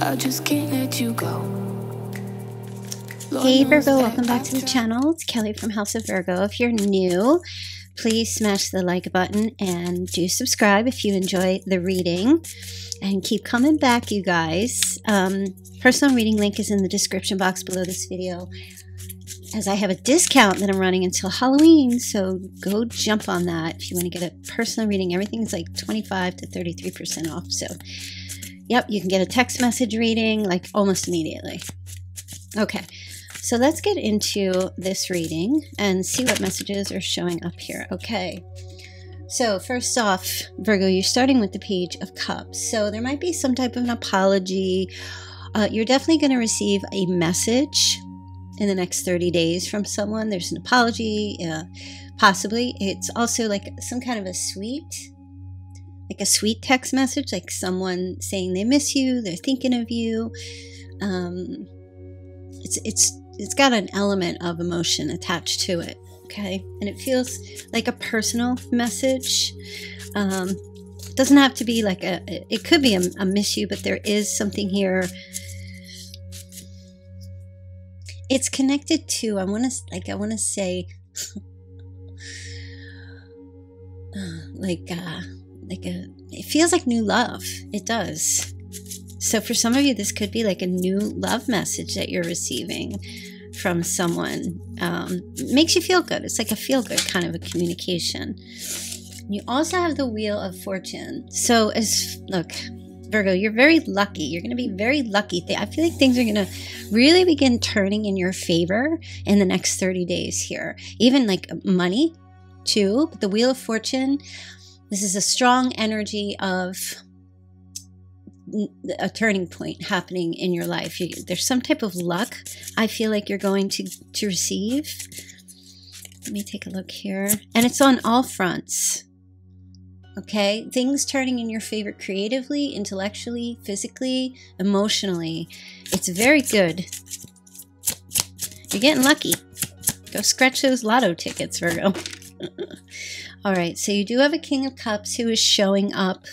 I just can't let you go. Hey Virgo, welcome back to the channel. It's Kelly from House of Virgo. If you're new, please smash the like button and do subscribe if you enjoy the reading. And keep coming back, you guys. Um, personal reading link is in the description box below this video. As I have a discount that I'm running until Halloween, so go jump on that if you want to get a personal reading. Everything is like 25 to 33% off. So, yep, you can get a text message reading like almost immediately. Okay. So let's get into this reading and see what messages are showing up here. Okay. So, first off, Virgo, you're starting with the Page of Cups. So, there might be some type of an apology. Uh, you're definitely going to receive a message in the next 30 days from someone. There's an apology, uh, possibly. It's also like some kind of a sweet, like a sweet text message, like someone saying they miss you, they're thinking of you. Um, it's it's it's got an element of emotion attached to it okay? And it feels like a personal message. Um it doesn't have to be like a it could be a, a miss you but there is something here. It's connected to i want to like i want to say like uh like a it feels like new love it does so, for some of you, this could be like a new love message that you're receiving from someone. Um, makes you feel good. It's like a feel good kind of a communication. You also have the Wheel of Fortune. So, as look, Virgo, you're very lucky. You're going to be very lucky. I feel like things are going to really begin turning in your favor in the next 30 days here. Even like money, too. But the Wheel of Fortune, this is a strong energy of a turning point happening in your life. You, there's some type of luck I feel like you're going to to receive. Let me take a look here. And it's on all fronts. Okay? Things turning in your favor creatively, intellectually, physically, emotionally. It's very good. You're getting lucky. Go scratch those lotto tickets, Virgo. all right, so you do have a King of Cups who is showing up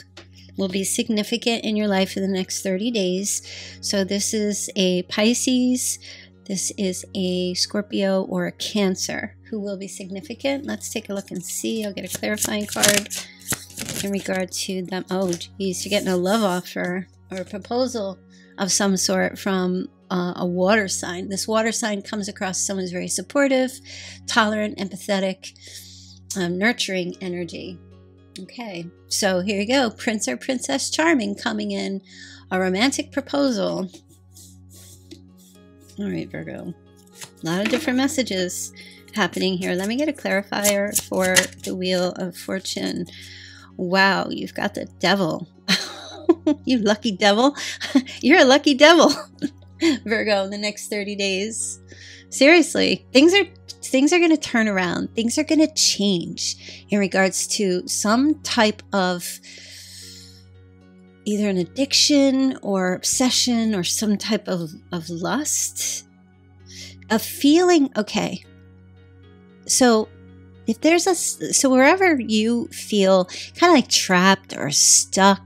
will be significant in your life in the next 30 days. So, this is a Pisces, this is a Scorpio, or a Cancer who will be significant. Let's take a look and see. I'll get a clarifying card in regard to them. Oh, geez, you're getting a love offer or a proposal of some sort from uh, a water sign. This water sign comes across someone who's very supportive, tolerant, empathetic, um, nurturing energy. Okay, so here you go Prince or Princess Charming coming in, a romantic proposal. All right, Virgo. A lot of different messages happening here. Let me get a clarifier for the Wheel of Fortune. Wow, you've got the devil. you lucky devil. You're a lucky devil, Virgo, in the next 30 days. Seriously, things are things are going to turn around. Things are going to change in regards to some type of either an addiction or obsession or some type of, of lust. A feeling, okay. So if there's a, so wherever you feel kind of like trapped or stuck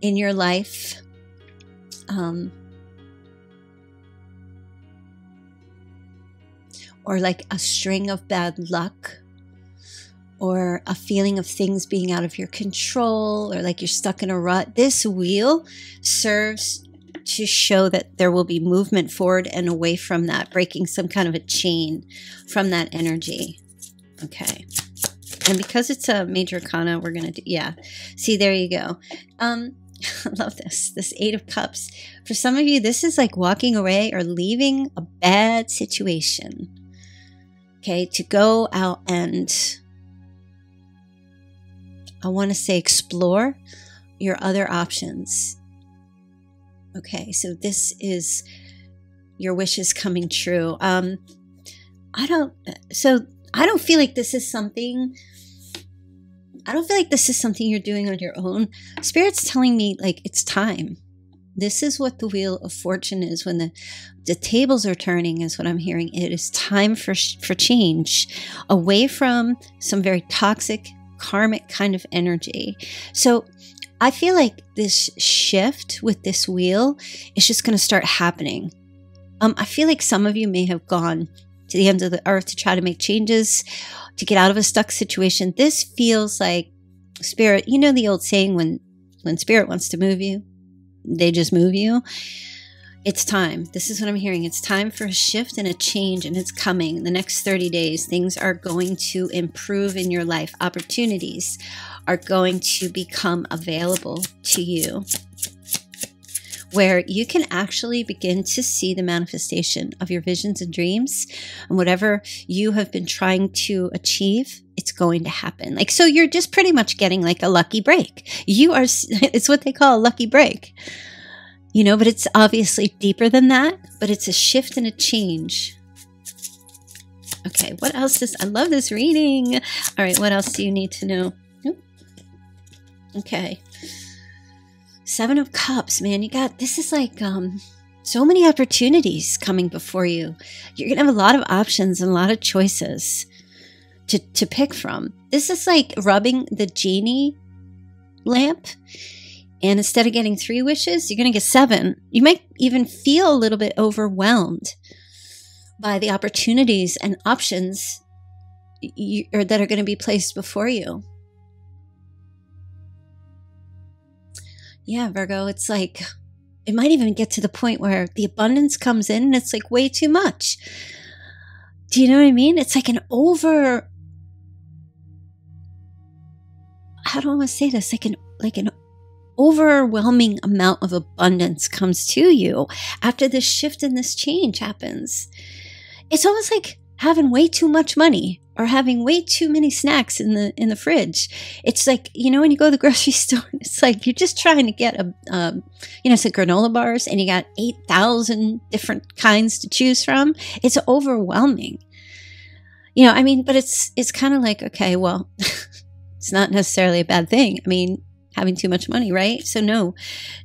in your life, um, or like a string of bad luck or a feeling of things being out of your control or like you're stuck in a rut, this wheel serves to show that there will be movement forward and away from that, breaking some kind of a chain from that energy. Okay. And because it's a major arcana, we're going to do, yeah. See, there you go. Um, I love this. This Eight of Cups. For some of you, this is like walking away or leaving a bad situation okay, to go out and I want to say explore your other options. Okay, so this is your wishes coming true. Um, I don't, so I don't feel like this is something, I don't feel like this is something you're doing on your own. Spirit's telling me like it's time. This is what the wheel of fortune is when the the tables are turning is what I'm hearing. It is time for for change away from some very toxic karmic kind of energy. So I feel like this shift with this wheel is just going to start happening. Um, I feel like some of you may have gone to the ends of the earth to try to make changes, to get out of a stuck situation. This feels like spirit. You know the old saying when when spirit wants to move you, they just move you. It's time. This is what I'm hearing. It's time for a shift and a change, and it's coming. The next 30 days, things are going to improve in your life. Opportunities are going to become available to you where you can actually begin to see the manifestation of your visions and dreams and whatever you have been trying to achieve it's going to happen like so you're just pretty much getting like a lucky break you are it's what they call a lucky break you know but it's obviously deeper than that but it's a shift and a change. Okay what else does i love this reading. All right what else do you need to know? Okay. Seven of Cups, man, you got this is like um so many opportunities coming before you. You're gonna have a lot of options and a lot of choices to to pick from. This is like rubbing the genie lamp, and instead of getting three wishes, you're gonna get seven. You might even feel a little bit overwhelmed by the opportunities and options you, or that are going to be placed before you. Yeah, Virgo, it's like it might even get to the point where the abundance comes in and it's like way too much. Do you know what I mean? It's like an over how do I want to say this? Like an like an overwhelming amount of abundance comes to you after this shift and this change happens. It's almost like having way too much money or having way too many snacks in the in the fridge. It's like you know when you go to the grocery store, it's like you're just trying to get a um, you know some granola bars, and you got eight thousand different kinds to choose from. It's overwhelming. You know, I mean, but it's it's kind of like okay, well, it's not necessarily a bad thing. I mean, having too much money, right? So no,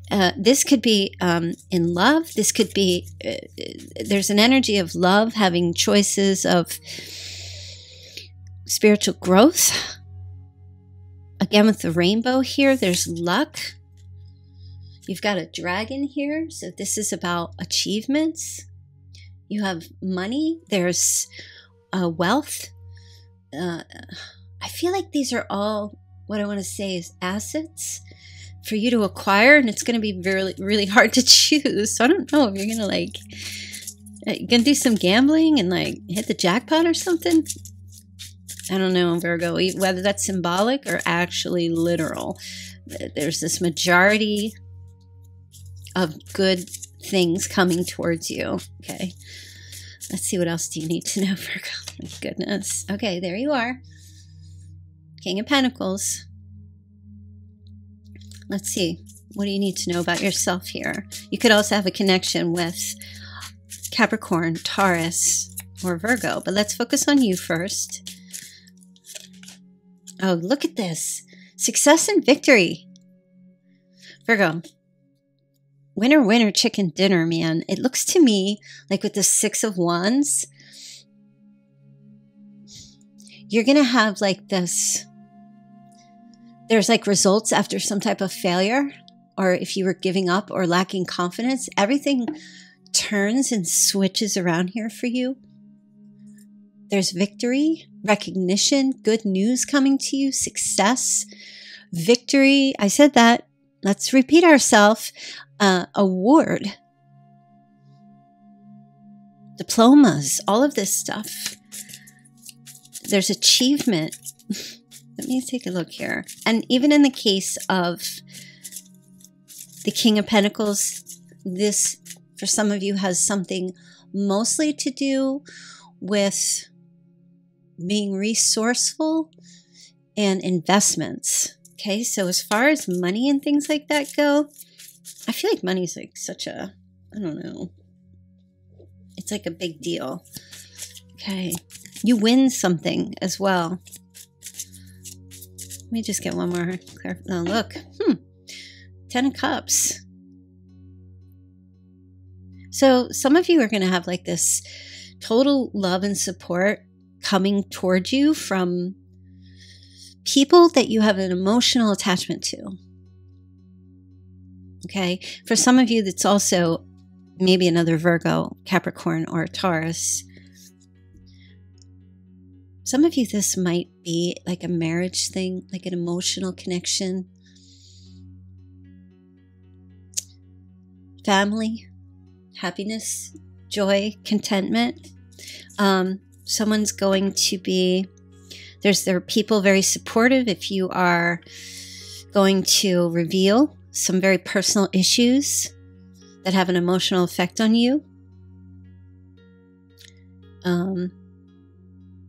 uh, this could be um, in love. This could be uh, there's an energy of love, having choices of spiritual growth. Again, with the rainbow here, there's luck. You've got a dragon here, so this is about achievements. You have money, there's uh, wealth. Uh, I feel like these are all what I want to say is assets for you to acquire, and it's going to be really, really hard to choose. So I don't know if you're going to like, uh, you're going to do some gambling and like hit the jackpot or something. I don't know, Virgo, whether that's symbolic or actually literal. There's this majority of good things coming towards you. Okay. Let's see what else do you need to know, Virgo. My goodness. Okay, there you are. King of Pentacles. Let's see. What do you need to know about yourself here? You could also have a connection with Capricorn, Taurus, or Virgo, but let's focus on you first. Oh, look at this. Success and victory. Virgo. Winner, winner, chicken dinner, man. It looks to me like with the Six of Wands, you're going to have like this. There's like results after some type of failure, or if you were giving up or lacking confidence, everything turns and switches around here for you. There's victory, recognition, good news coming to you, success, victory. I said that. Let's repeat ourselves. Uh, award, diplomas, all of this stuff. There's achievement. Let me take a look here. And even in the case of the King of Pentacles, this, for some of you, has something mostly to do with being resourceful and investments. Okay, so as far as money and things like that go, I feel like money's like such a, I don't know, it's like a big deal. Okay, you win something as well. Let me just get one more. No, look, hmm, Ten of Cups. So some of you are going to have like this total love and support coming towards you from people that you have an emotional attachment to. Okay. For some of you, that's also maybe another Virgo, Capricorn, or Taurus. Some of you, this might be like a marriage thing, like an emotional connection. Family, happiness, joy, contentment. Um, someone's going to be there's there are people very supportive if you are going to reveal some very personal issues that have an emotional effect on you. Um,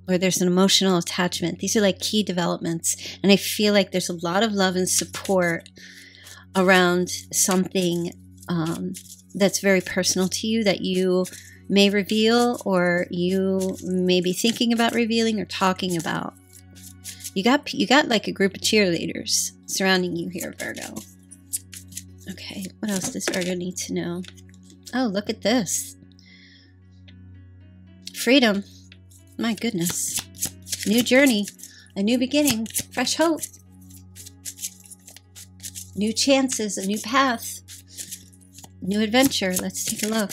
or there's an emotional attachment. These are like key developments. And I feel like there's a lot of love and support around something um, that's very personal to you that you may reveal or you may be thinking about revealing or talking about. You got you got like a group of cheerleaders surrounding you here, Virgo. Okay, what else does Virgo need to know? Oh, look at this. Freedom. My goodness. New journey, a new beginning, fresh hope. New chances, a new path, new adventure. Let's take a look.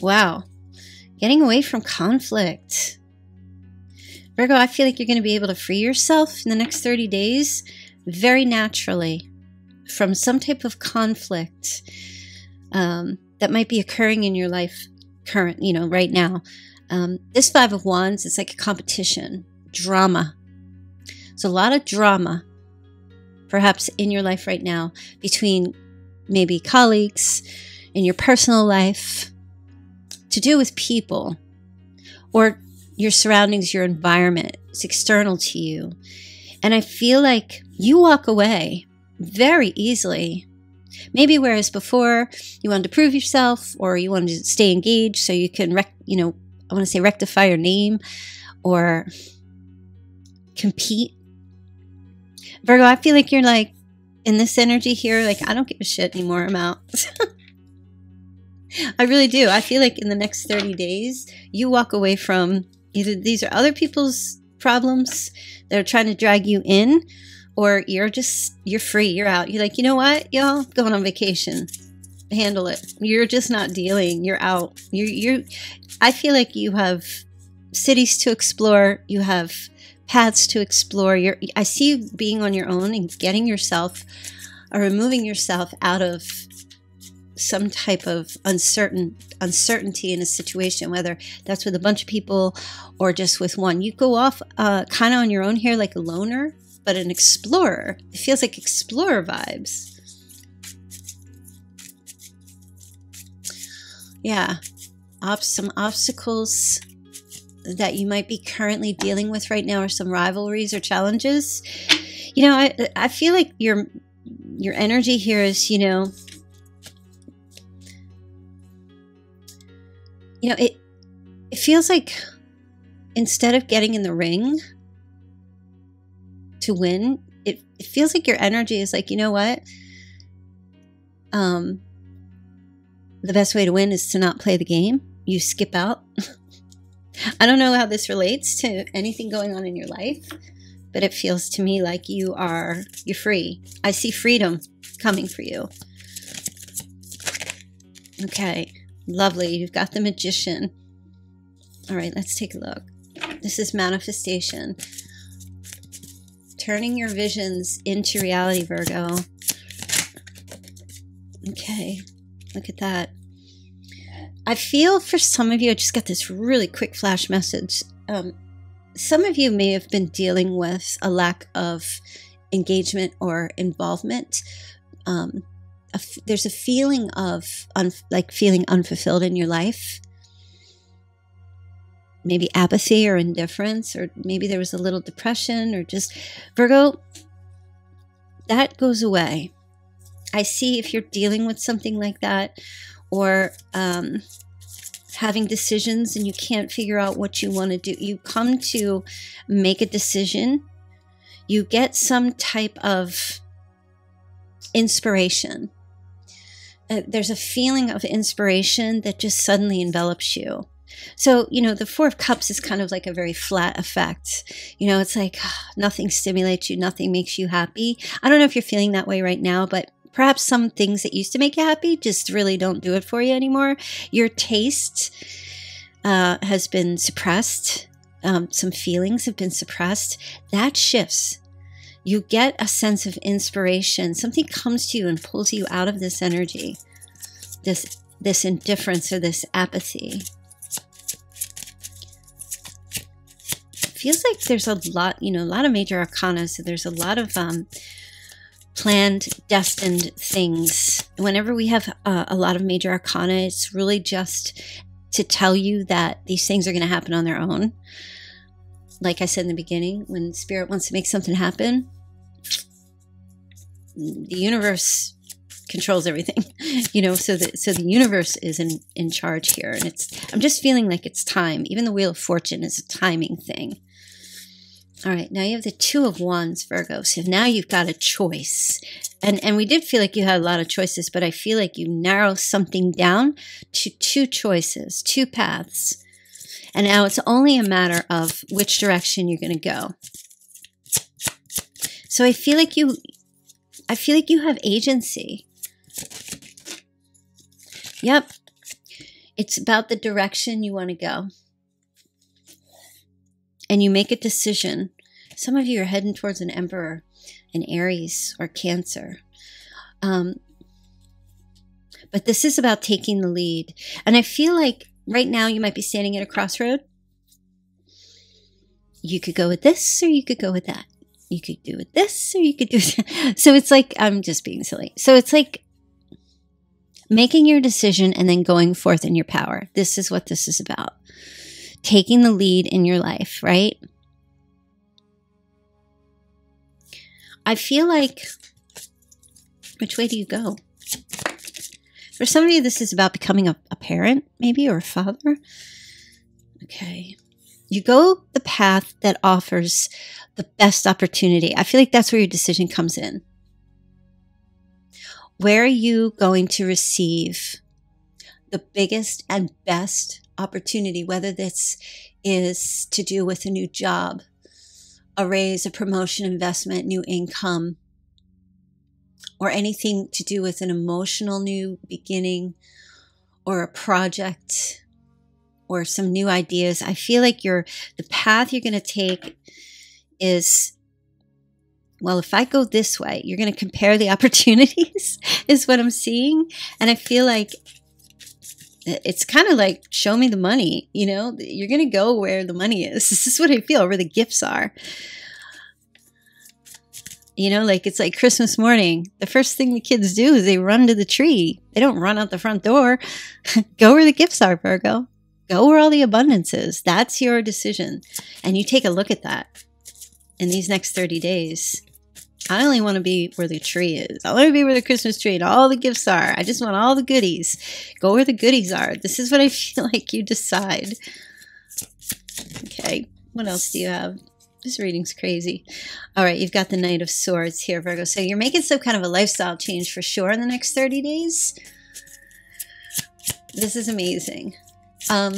Wow. Getting away from conflict. Virgo, I feel like you're going to be able to free yourself in the next 30 days very naturally from some type of conflict um, that might be occurring in your life current, you know, right now. Um, this Five of Wands is like a competition, drama. It's a lot of drama, perhaps in your life right now, between maybe colleagues, in your personal life, to do with people, or your surroundings, your environment. It's external to you. And I feel like you walk away very easily. Maybe whereas before you wanted to prove yourself or you wanted to stay engaged so you can, rec- you know, I want to say rectify your name or compete. Virgo, I feel like you're like in this energy here, like I don't give a shit anymore. I'm out. I really do. I feel like in the next 30 days, you walk away from either these are other people's problems that are trying to drag you in, or you're just you're free, you're out. You're like, you know what, y'all, going on vacation. Handle it. You're just not dealing. You're out. You're you're I feel like you have cities to explore, you have paths to explore. You're I see you being on your own and getting yourself or removing yourself out of some type of uncertain uncertainty in a situation, whether that's with a bunch of people or just with one. You go off uh, kind of on your own here, like a loner, but an explorer. It feels like explorer vibes. Yeah, Ob- some obstacles that you might be currently dealing with right now, or some rivalries or challenges. You know, I I feel like your your energy here is, you know, you know, it it feels like instead of getting in the ring to win, it, it feels like your energy is like, you know what? Um the best way to win is to not play the game. You skip out. I don't know how this relates to anything going on in your life, but it feels to me like you are you're free. I see freedom coming for you. Okay. Lovely. You've got the magician. All right, let's take a look. This is manifestation. Turning your visions into reality, Virgo. Okay, look at that. I feel for some of you, I just got this really quick flash message. Um, some of you may have been dealing with a lack of engagement or involvement. Um, there's a feeling of like feeling unfulfilled in your life maybe apathy or indifference or maybe there was a little depression or just virgo that goes away i see if you're dealing with something like that or um, having decisions and you can't figure out what you want to do you come to make a decision you get some type of inspiration uh, there's a feeling of inspiration that just suddenly envelops you. So, you know, the Four of Cups is kind of like a very flat effect. You know, it's like ah, nothing stimulates you, nothing makes you happy. I don't know if you're feeling that way right now, but perhaps some things that used to make you happy just really don't do it for you anymore. Your taste uh, has been suppressed, um, some feelings have been suppressed. That shifts. You get a sense of inspiration. Something comes to you and pulls you out of this energy, this this indifference or this apathy. Feels like there's a lot, you know, a lot of major arcana. So there's a lot of um, planned, destined things. Whenever we have uh, a lot of major arcana, it's really just to tell you that these things are going to happen on their own. Like I said in the beginning, when spirit wants to make something happen, the universe controls everything you know so the so the universe is in in charge here and it's i'm just feeling like it's time even the wheel of fortune is a timing thing all right, now you have the two of wands, Virgo. So now you've got a choice. And and we did feel like you had a lot of choices, but I feel like you narrow something down to two choices, two paths. And now it's only a matter of which direction you're going to go. So I feel like you I feel like you have agency. Yep. It's about the direction you want to go and you make a decision. Some of you are heading towards an emperor, an Aries, or Cancer. Um, but this is about taking the lead. And I feel like right now you might be standing at a crossroad. You could go with this or you could go with that. You could do with this or you could do that. So it's like, I'm just being silly. So it's like making your decision and then going forth in your power. This is what this is about taking the lead in your life, right? I feel like, which way do you go? For some of you, this is about becoming a, a parent, maybe, or a father. Okay. You go the path that offers the best opportunity. I feel like that's where your decision comes in. Where are you going to receive the biggest and best opportunity, whether this is to do with a new job, a raise, a promotion, investment, new income, or anything to do with an emotional new beginning or a project or some new ideas. I feel like you're the path you're going to take is well, if I go this way, you're going to compare the opportunities, is what I'm seeing. And I feel like it's kind of like show me the money you know? You're gonna go where the money is. This is what i feel where the gifts are. You know like it's like christmas morning. The first thing the kids do is they run to the tree. They don't run out the front door. Go where the gifts are virgo. Go where all the abundance is. That's your decision. And you take a look at that in these next 30 days I only want to be where the tree is. I want to be where the Christmas tree and all the gifts are. I just want all the goodies. Go where the goodies are. This is what I feel like you decide. Okay, what else do you have? This reading's crazy. All right, you've got the Knight of Swords here, Virgo. So you're making some kind of a lifestyle change for sure in the next 30 days. This is amazing. Um,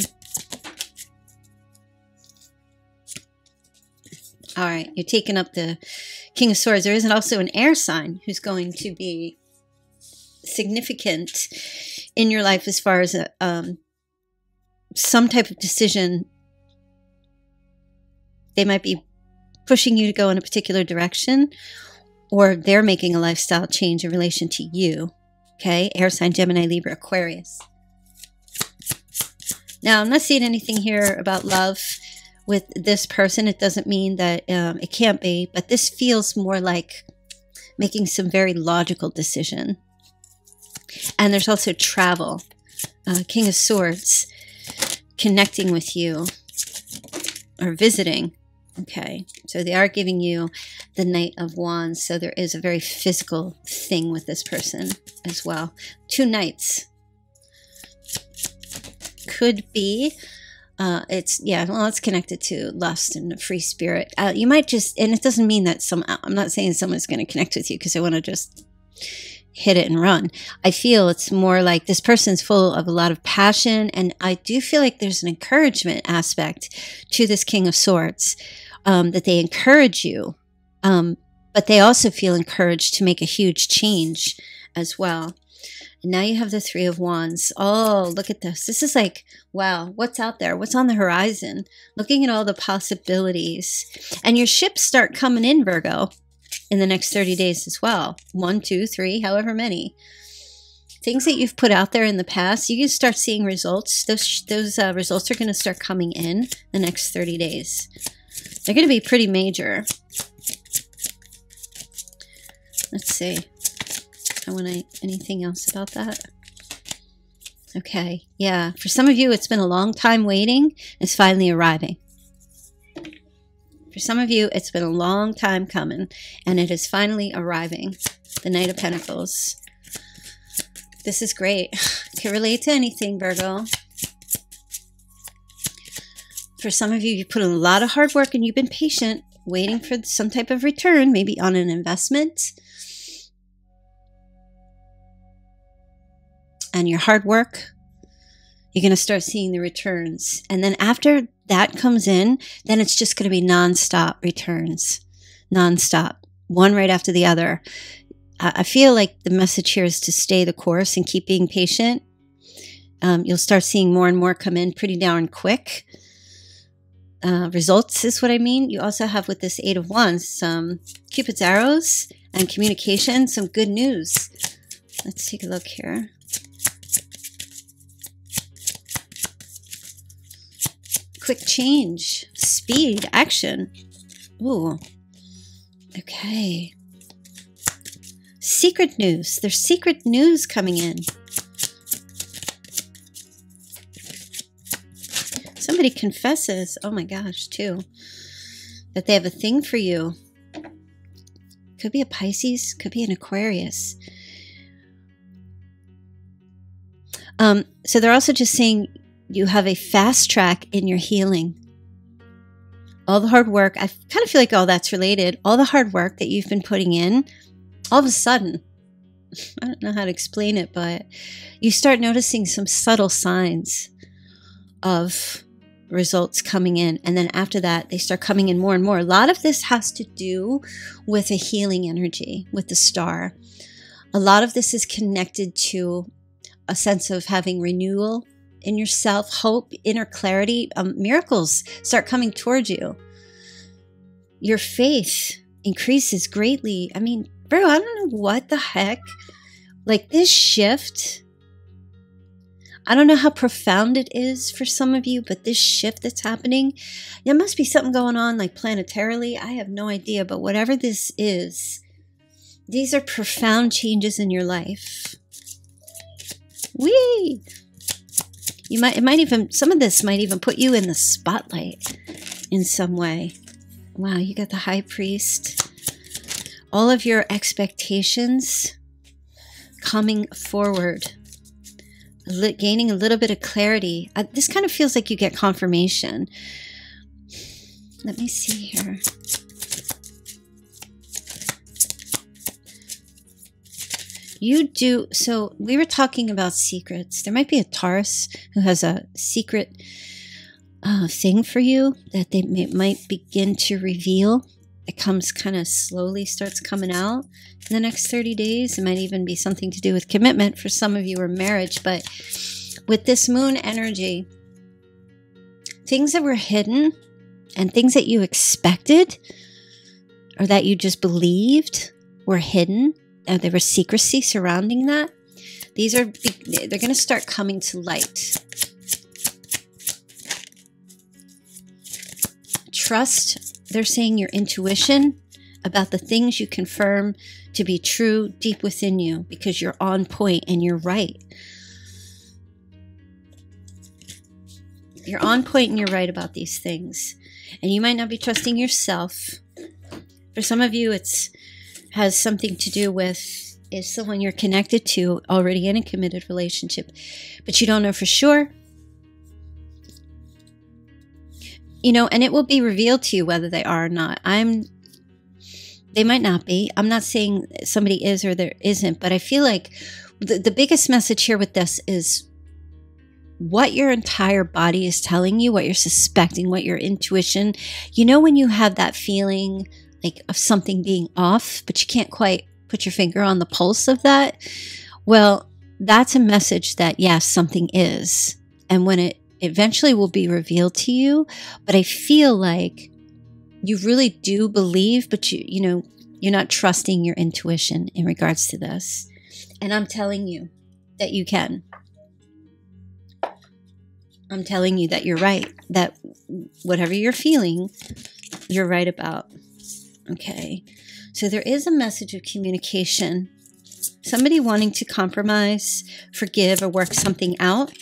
all right, you're taking up the King of Swords, there is also an air sign who's going to be significant in your life as far as a, um, some type of decision. They might be pushing you to go in a particular direction, or they're making a lifestyle change in relation to you. Okay, air sign Gemini, Libra, Aquarius. Now, I'm not seeing anything here about love with this person. It doesn't mean that um, it can't be, but this feels more like making some very logical decision. And there's also travel. Uh, King of Swords connecting with you or visiting. Okay, so they are giving you the Knight of Wands. So there is a very physical thing with this person as well. Two knights. Could be uh, it's yeah well it's connected to lust and free spirit uh, you might just and it doesn't mean that some i'm not saying someone's going to connect with you because i want to just hit it and run. I feel it's more like this person's full of a lot of passion. And I do feel like there's an encouragement aspect to this King of Swords, um, that they encourage you. Um, but they also feel encouraged to make a huge change as well. And now you have the Three of Wands. Oh, look at this. This is like, wow, what's out there? What's on the horizon? Looking at all the possibilities. And your ships start coming in, Virgo in the next 30 days as well. One, two, three, however many. Things that you've put out there in the past, you can start seeing results. Those, those uh, results are going to start coming in the next 30 days. They're going to be pretty major. Let's see. I want to, anything else about that? Okay. Yeah. For some of you, it's been a long time waiting. It's finally arriving. For some of you, it's been a long time coming, and it is finally arriving. The Knight of Pentacles. This is great. Can relate to anything, Virgo. For some of you, you put in a lot of hard work and you've been patient, waiting for some type of return, maybe on an investment. And your hard work, you're going to start seeing the returns. And then after that comes in, then it's just going to be nonstop returns, nonstop, one right after the other. I feel like the message here is to stay the course and keep being patient. Um, you'll start seeing more and more come in pretty darn quick. Uh, results is what I mean. You also have with this Eight of Wands some Cupid's arrows and communication, some good news. Let's take a look here. Quick change, speed, action. Ooh. Okay. Secret news. There's secret news coming in. Somebody confesses, oh my gosh, too, that they have a thing for you. Could be a Pisces, could be an Aquarius. Um, so they're also just saying you have a fast track in your healing. All the hard work, I kind of feel like all that's related. All the hard work that you've been putting in, all of a sudden, I don't know how to explain it, but you start noticing some subtle signs of results coming in. And then after that, they start coming in more and more. A lot of this has to do with a healing energy, with the star. A lot of this is connected to a sense of having renewal in yourself, hope, inner clarity, um, miracles start coming towards you. Your faith increases greatly. I mean, bro, I don't know what the heck. Like this shift, I don't know how profound it is for some of you, but this shift that's happening, there must be something going on like planetarily. I have no idea, but whatever this is, these are profound changes in your life. Wee! You might, it might even, some of this might even put you in the spotlight in some way. Wow, you got the high priest. All of your expectations coming forward, gaining a little bit of clarity. Uh, this kind of feels like you get confirmation. Let me see here. You do. So we were talking about secrets. There might be a Taurus who has a secret uh, thing for you that they may, might begin to reveal. It comes kind of slowly, starts coming out in the next 30 days. It might even be something to do with commitment for some of you or marriage. But with this moon energy, things that were hidden and things that you expected or that you just believed were hidden uh, there was secrecy surrounding that. These are, they're going to start coming to light. Trust, they're saying your intuition about the things you confirm to be true deep within you because you're on point and you're right. You're on point and you're right about these things. And you might not be trusting yourself. For some of you, it's has something to do with is someone you're connected to already in a committed relationship, but you don't know for sure. You know, and it will be revealed to you whether they are or not. I'm they might not be. I'm not saying somebody is or there isn't, but I feel like the, the biggest message here with this is what your entire body is telling you, what you're suspecting, what your intuition. You know, when you have that feeling like of something being off, but you can't quite put your finger on the pulse of that. Well, that's a message that yes, something is. And when it eventually will be revealed to you, but I feel like you really do believe, but you, you know, you're not trusting your intuition in regards to this. And I'm telling you that you can. I'm telling you that you're right, that whatever you're feeling, you're right about. Okay. So there is a message of communication. Somebody wanting to compromise, forgive, or work something out.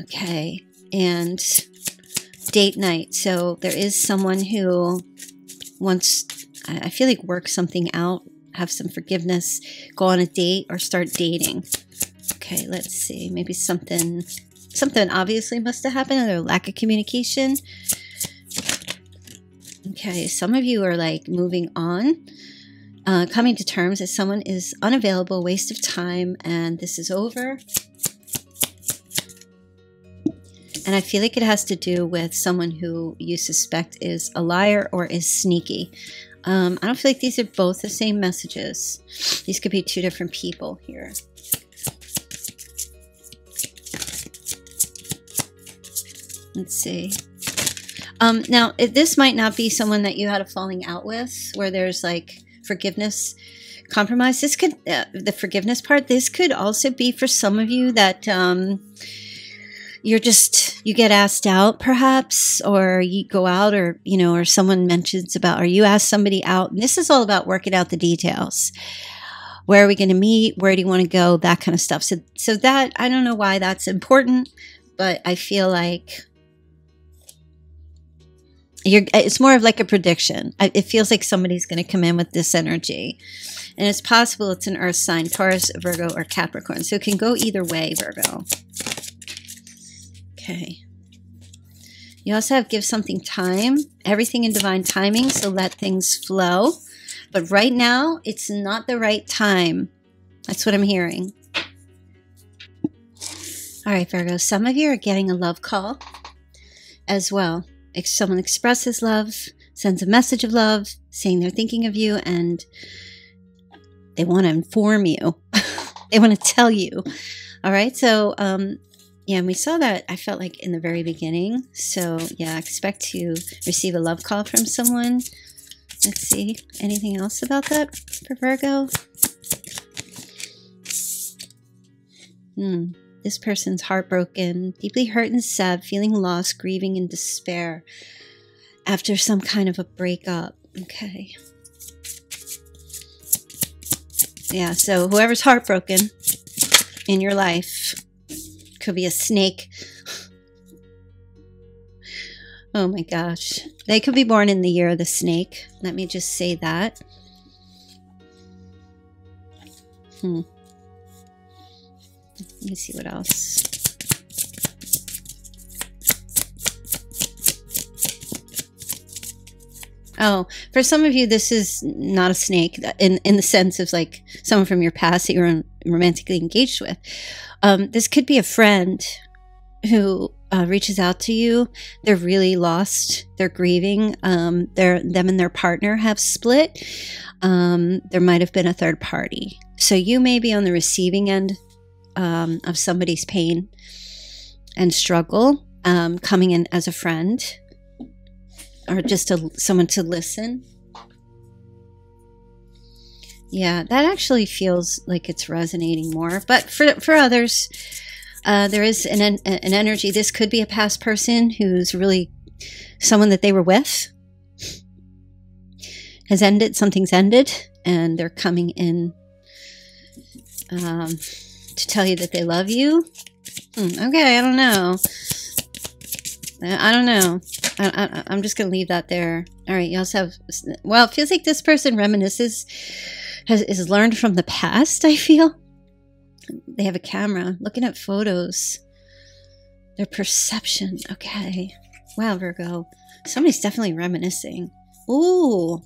Okay. And date night. So there is someone who wants, I feel like, work something out, have some forgiveness, go on a date, or start dating. Okay, let's see. Maybe something, something obviously must have happened, or lack of communication. Okay, some of you are like moving on, uh, coming to terms that someone is unavailable, waste of time, and this is over. And I feel like it has to do with someone who you suspect is a liar or is sneaky. Um, I don't feel like these are both the same messages. These could be two different people here. Let's see. Um, now, this might not be someone that you had a falling out with, where there's like forgiveness, compromise. This could, uh, the forgiveness part, this could also be for some of you that um, you're just, you get asked out perhaps, or you go out, or, you know, or someone mentions about, or you ask somebody out. And this is all about working out the details. Where are we going to meet? Where do you want to go? That kind of stuff. So, so that, I don't know why that's important, but I feel like you're it's more of like a prediction. It feels like somebody's going to come in with this energy. And it's possible it's an earth sign taurus virgo or capricorn. So it can go either way virgo. Okay. You also have give something time everything in divine timing so let things flow. But right now it's not the right time. That's what i'm hearing. All right virgo some of you are getting a love call as well someone expresses love, sends a message of love, saying they're thinking of you, and they want to inform you. they want to tell you. All right. So, um, yeah, and we saw that I felt like in the very beginning. So, yeah, expect to receive a love call from someone. Let's see. Anything else about that for Virgo? Hmm. This person's heartbroken, deeply hurt and sad, feeling lost, grieving, and despair after some kind of a breakup. Okay. Yeah, so whoever's heartbroken in your life could be a snake. Oh my gosh. They could be born in the year of the snake. Let me just say that. Hmm. Let me see what else. Oh, for some of you, this is not a snake in, in the sense of like someone from your past that you're romantically engaged with. Um, this could be a friend who uh, reaches out to you. They're really lost. They're grieving. Um, they're, them and their partner have split. Um, there might have been a third party. So you may be on the receiving end um, of somebody's pain and struggle um, coming in as a friend or just a, someone to listen. Yeah, that actually feels like it's resonating more. But for, for others, uh, there is an, an energy. This could be a past person who's really someone that they were with has ended, something's ended, and they're coming in um, to tell you that they love you? Hmm, okay, I don't know. I don't know. I, am just going to leave that there. All right, you also have, well, it feels like this person reminisces, has, has learned from the past, I feel. They have a camera looking at photos. Their perception. Okay. Wow, Virgo. Somebody's definitely reminiscing. Ooh.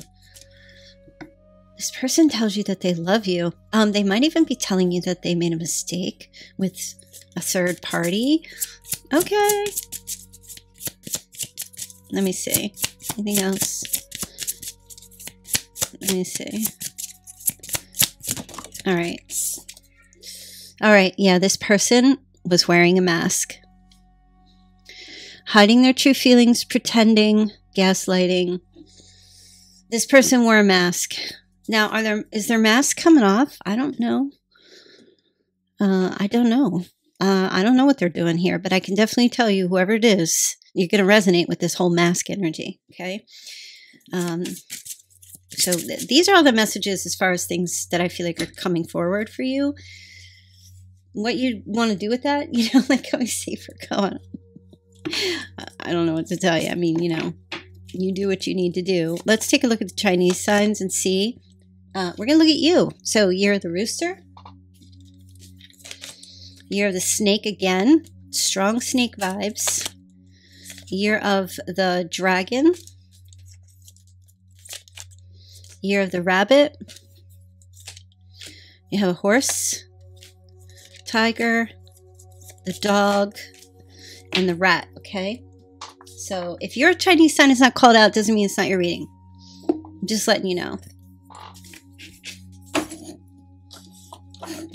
This person tells you that they love you. Um, they might even be telling you that they made a mistake with a third party. Okay. Let me see. Anything else? Let me see. All right. All right. Yeah, this person was wearing a mask, hiding their true feelings, pretending, gaslighting. This person wore a mask. Now, are there is their mask coming off? I don't know. Uh, I don't know. Uh, I don't know what they're doing here, but I can definitely tell you, whoever it is, you're going to resonate with this whole mask energy. Okay. Um, so th- these are all the messages as far as things that I feel like are coming forward for you. What you want to do with that, you know, like say for going. I don't know what to tell you. I mean, you know, you do what you need to do. Let's take a look at the Chinese signs and see. Uh, we're going to look at you. So, year of the rooster, year of the snake again, strong snake vibes, year of the dragon, year of the rabbit. You have a horse, tiger, the dog, and the rat, okay? So if your Chinese sign is not called out, doesn't mean it's not your reading. I'm just letting you know.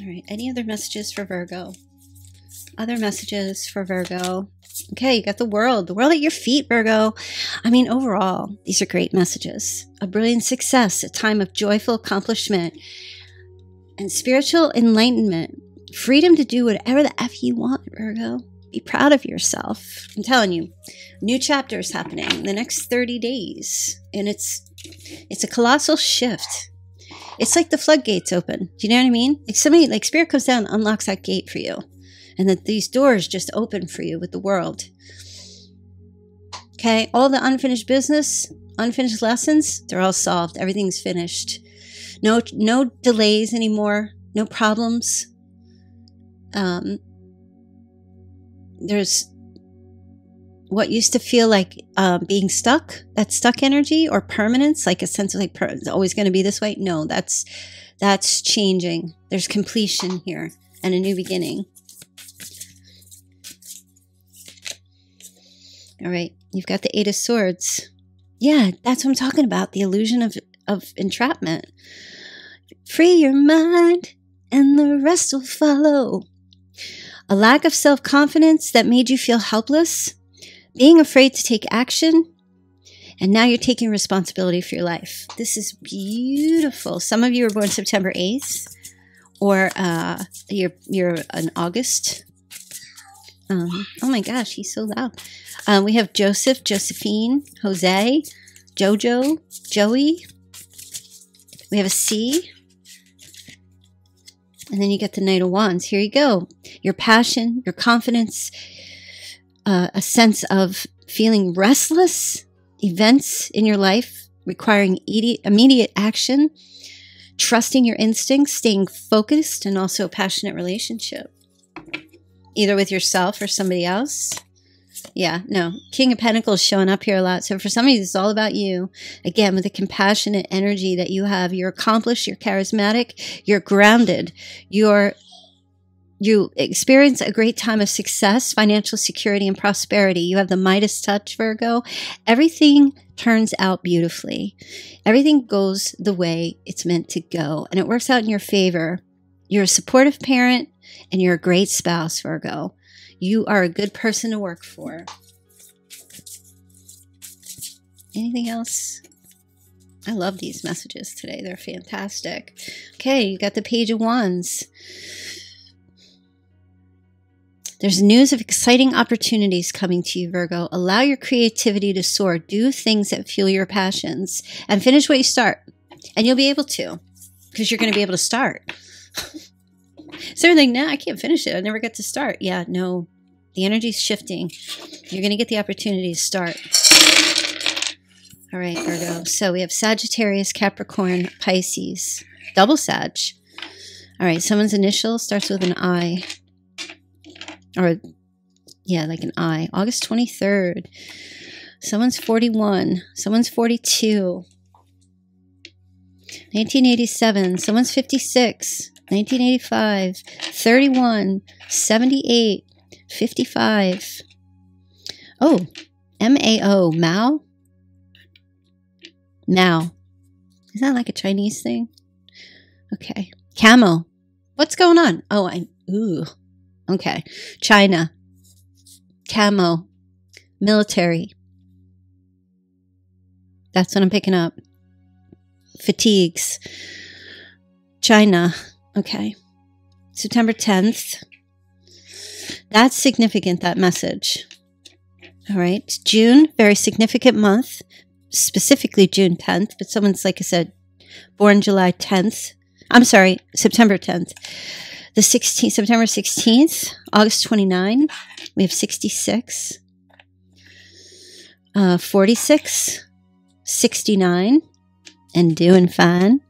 Right, any other messages for Virgo? Other messages for Virgo. Okay, you got the world, the world at your feet, Virgo. I mean, overall, these are great messages. A brilliant success, a time of joyful accomplishment, and spiritual enlightenment. Freedom to do whatever the F you want, Virgo. Be proud of yourself. I'm telling you, new chapters happening in the next 30 days. And it's it's a colossal shift. It's like the floodgates open. Do you know what I mean? Like somebody like spirit comes down and unlocks that gate for you. And that these doors just open for you with the world. Okay, all the unfinished business, unfinished lessons, they're all solved. Everything's finished. No no delays anymore, no problems. Um there's what used to feel like um, being stuck that stuck energy or permanence like a sense of like per- it's always going to be this way? No that's that's changing. There's completion here and a new beginning. All right you've got the eight of swords. Yeah that's what i'm talking about the illusion of of entrapment. Free your mind and the rest will follow. A lack of self confidence that made you feel helpless, being afraid to take action, and now you're taking responsibility for your life. This is beautiful. Some of you were born September 8th, or uh, you're, you're an August. Um, oh my gosh, he's so loud. Um, we have Joseph, Josephine, Jose, Jojo, Joey. We have a C, and then you get the Knight of Wands. Here you go. Your passion, your confidence, uh, a sense of feeling restless, events in your life requiring immediate action, trusting your instincts, staying focused, and also a passionate relationship, either with yourself or somebody else. Yeah, no. King of Pentacles showing up here a lot. So for some of you, it's all about you. Again, with the compassionate energy that you have, you're accomplished, you're charismatic, you're grounded, you're you experience a great time of success, financial security, and prosperity. You have the Midas touch, Virgo. Everything turns out beautifully. Everything goes the way it's meant to go, and it works out in your favor. You're a supportive parent, and you're a great spouse, Virgo. You are a good person to work for. Anything else? I love these messages today. They're fantastic. Okay, you got the Page of Wands. There's news of exciting opportunities coming to you, Virgo. Allow your creativity to soar. Do things that fuel your passions and finish what you start. And you'll be able to because you're going to be able to start. So like, nah, I can't finish it. I never get to start. Yeah, no. The energy's shifting. You're going to get the opportunity to start. All right, Virgo. So we have Sagittarius, Capricorn, Pisces. Double Sag. All right, someone's initial starts with an I. Or, yeah, like an I. August 23rd. Someone's 41. Someone's 42. 1987. Someone's 56. 1985. 31. 78. 55. Oh, M-A-O. Mao? Mao. Is that like a Chinese thing? Okay. Camo. What's going on? Oh, I. Ooh. Okay. China. Camo. Military. That's what I'm picking up. Fatigues. China. Okay. September 10th. That's significant, that message. All right. June, very significant month, specifically June 10th, but someone's, like I said, born July 10th. I'm sorry, September 10th. The 16th, September 16th, August 29, we have 66, uh, 46, 69, and doing fine.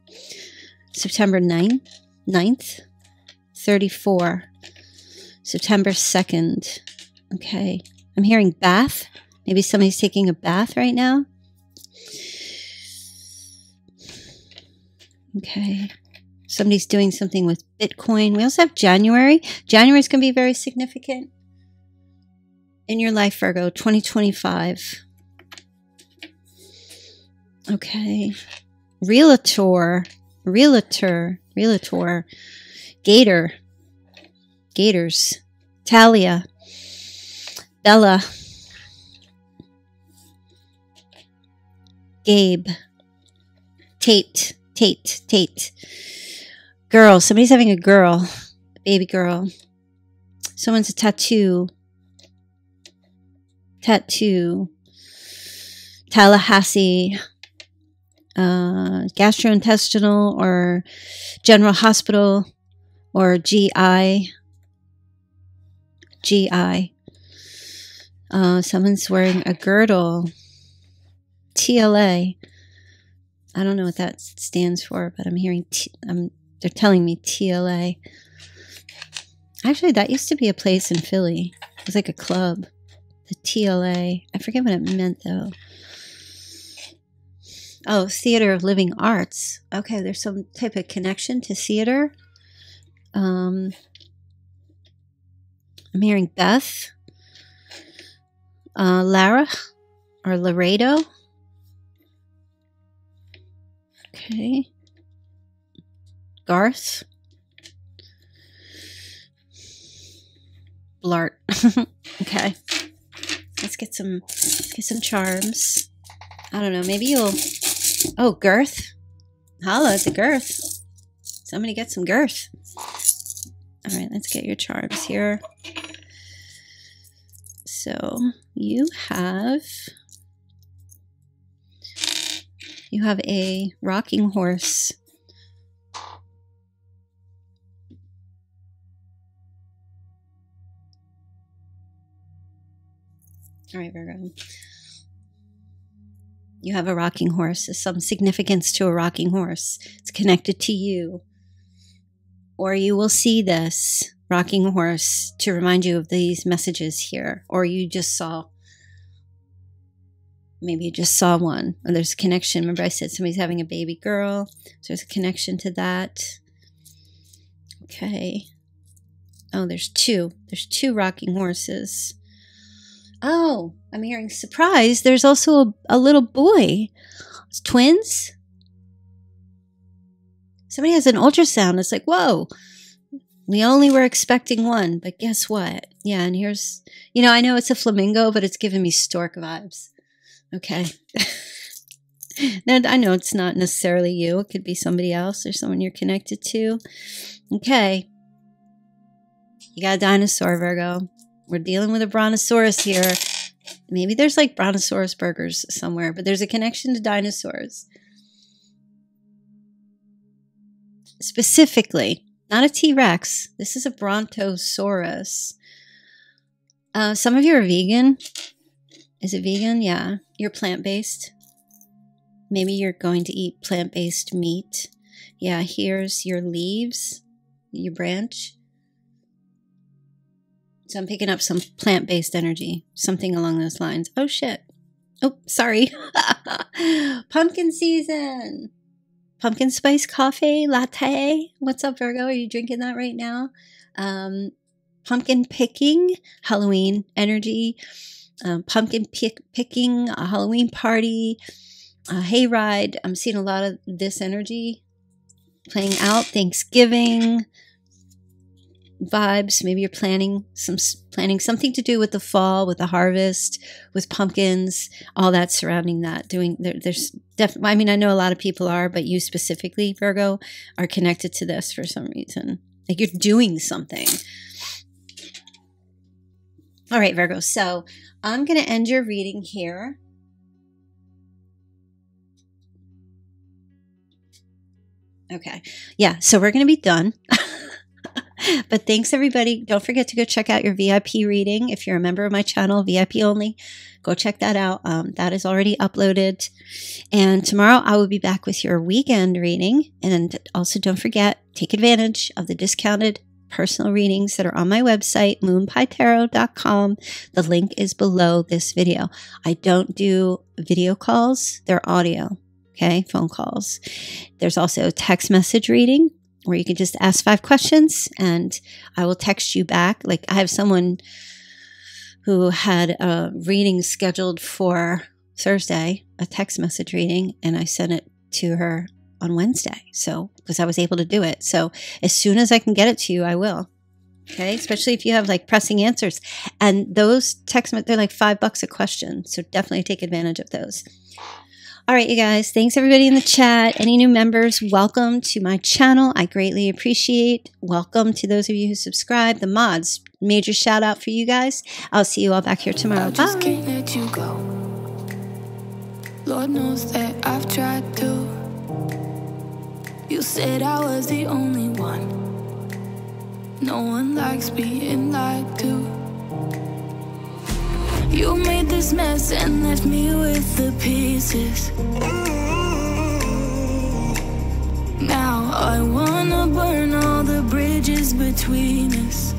September 9th, 9th, 34, September 2nd. Okay. I'm hearing bath. Maybe somebody's taking a bath right now. Okay. Somebody's doing something with Bitcoin. We also have January. January is going to be very significant in your life, Virgo, 2025. Okay. Realtor, realtor, realtor, gator, gators, Talia, Bella, Gabe, Tate, Tate, Tate. Girl, somebody's having a girl, a baby girl. Someone's a tattoo. Tattoo. Tallahassee. Uh, gastrointestinal or general hospital or GI. GI. Uh, someone's wearing a girdle. TLA. I don't know what that stands for, but I'm hearing, I'm, they're telling me TLA. Actually, that used to be a place in Philly. It was like a club. The TLA. I forget what it meant though. Oh, Theater of Living Arts. Okay, there's some type of connection to theater. Um, I'm hearing Beth, uh, Lara, or Laredo. Okay. Garth. Blart. okay. Let's get some get some charms. I don't know, maybe you'll Oh, girth. Holla at the girth. Somebody get some girth. All right, let's get your charms here. So you have you have a rocking horse. All right, Virgo. You have a rocking horse. There's some significance to a rocking horse. It's connected to you. Or you will see this rocking horse to remind you of these messages here. Or you just saw, maybe you just saw one. Or there's a connection. Remember, I said somebody's having a baby girl. So there's a connection to that. Okay. Oh, there's two. There's two rocking horses. Oh, I'm hearing surprise. There's also a, a little boy. It's twins. Somebody has an ultrasound. It's like, whoa, we only were expecting one, but guess what? Yeah, and here's, you know, I know it's a flamingo, but it's giving me stork vibes. Okay. now, I know it's not necessarily you. It could be somebody else or someone you're connected to. Okay. You got a dinosaur, Virgo. We're dealing with a brontosaurus here. Maybe there's like brontosaurus burgers somewhere, but there's a connection to dinosaurs. Specifically, not a T Rex. This is a brontosaurus. Uh, some of you are vegan. Is it vegan? Yeah. You're plant based. Maybe you're going to eat plant based meat. Yeah, here's your leaves, your branch. So I'm picking up some plant based energy, something along those lines. Oh shit. Oh, sorry. Pumpkin season. pumpkin spice coffee latte. What's up, Virgo? Are you drinking that right now? Um, pumpkin picking, Halloween energy, um, pumpkin pick, picking, a Halloween party, a hayride. I'm seeing a lot of this energy playing out. Thanksgiving vibes. Maybe you're planning some planning something to do with the fall, with the harvest, with pumpkins, all that surrounding that. Doing there, there's definitely. I mean, I know a lot of people are, but you specifically, Virgo, are connected to this for some reason. Like you're doing something. All right, Virgo. So I'm going to end your reading here. Okay. Yeah. So we're going to be done. but thanks, everybody. Don't forget to go check out your VIP reading. If you're a member of my channel, VIP only, go check that out. Um, that is already uploaded. And tomorrow I will be back with your weekend reading. And also, don't forget, take advantage of the discounted personal readings that are on my website, moonpietarot.com. The link is below this video. I don't do video calls, they're audio. Okay, phone calls. There's also text message reading where you can just ask five questions and I will text you back. Like I have someone who had a reading scheduled for Thursday, a text message reading, and I sent it to her on Wednesday. So, because I was able to do it. So, as soon as I can get it to you, I will. Okay. Especially if you have like pressing answers. And those text, they're like five bucks a question. So, definitely take advantage of those. All right, you guys. Thanks everybody in the chat. Any new members, welcome to my channel. I greatly appreciate. Welcome to those of you who subscribe. The mods, major shout out for you guys. I'll see you all back here tomorrow. I just can't let you go. Lord knows that I've tried to. You said I was the only one. No one likes being lied to. You made this mess and left me with the pieces. Now I wanna burn all the bridges between us.